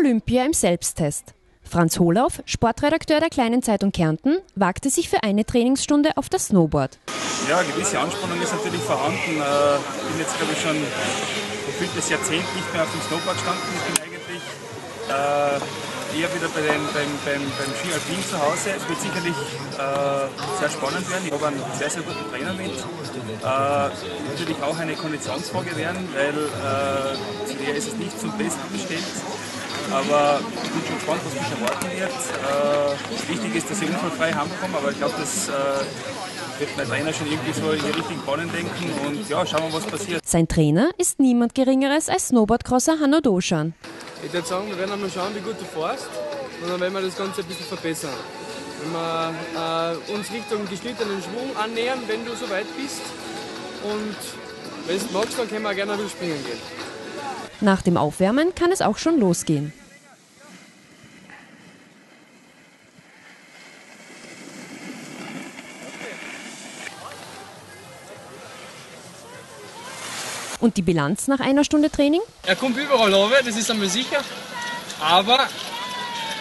Olympia im Selbsttest. Franz Holauf, Sportredakteur der Kleinen Zeitung Kärnten, wagte sich für eine Trainingsstunde auf das Snowboard. Ja, gewisse Anspannung ist natürlich vorhanden. Äh, ich bin jetzt, glaube ich, schon gefühltes Jahrzehnt nicht mehr auf dem Snowboard gestanden. Ich bin eigentlich äh, eher wieder bei den, beim, beim, beim Ski Alpin zu Hause. Es wird sicherlich äh, sehr spannend werden. Ich habe einen sehr, sehr guten Trainer mit. Äh, natürlich auch eine Konditionsfrage werden, weil äh, zu der ist es nicht zum Besten bestellt. Aber ich bin schon gespannt, was mich erwarten wird. Äh, wichtig ist, dass ich unfallfrei heimkomme, aber ich glaube, das äh, wird mein Trainer schon irgendwie so in die richtigen Bahnen denken und ja, schauen wir, was passiert. Sein Trainer ist niemand Geringeres als Snowboardcrosser Hanno Doschan. Ich würde sagen, wir werden einmal schauen, wie gut du fährst und dann werden wir das Ganze ein bisschen verbessern. Wenn wir äh, uns Richtung geschnittenen Schwung annähern, wenn du so weit bist und wenn du magst, dann können wir gerne ein springen gehen. Nach dem Aufwärmen kann es auch schon losgehen. Und die Bilanz nach einer Stunde Training? Er kommt überall runter, das ist einmal sicher. Aber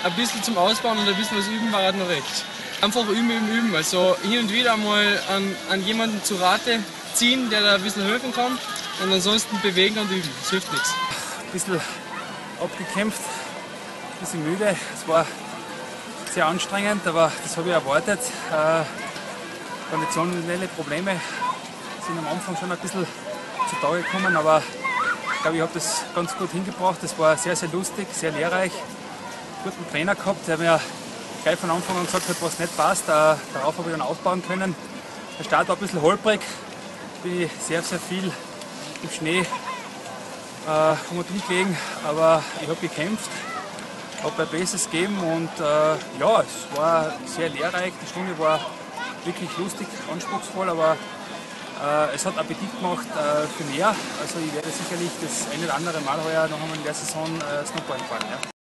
ein bisschen zum Ausbauen und ein bisschen was üben war halt noch recht. Einfach üben, üben, üben. Also hin und wieder mal an, an jemanden zu Rate ziehen, der da ein bisschen helfen kann. Und ansonsten bewegen und üben. Das hilft nichts. Ein bisschen abgekämpft, ein bisschen müde. Es war sehr anstrengend, aber das habe ich erwartet. Äh, konditionelle Probleme sind am Anfang schon ein bisschen zutage gekommen, aber ich glaube, ich habe das ganz gut hingebracht. Das war sehr, sehr lustig, sehr lehrreich. Guten Trainer gehabt, der mir gleich von Anfang an gesagt hat, was nicht passt. Äh, darauf habe ich dann aufbauen können. Der Start war ein bisschen holprig, bin ich sehr, sehr viel im Schnee äh, um und gelegen, aber ich habe gekämpft, habe mein Bestes gegeben und äh, ja, es war sehr lehrreich. Die Stunde war wirklich lustig, anspruchsvoll, aber es hat Appetit gemacht äh, für mehr. Also ich werde sicherlich das eine oder andere Mal heuer noch einmal in der Saison äh, Snowboard fahren. Ja.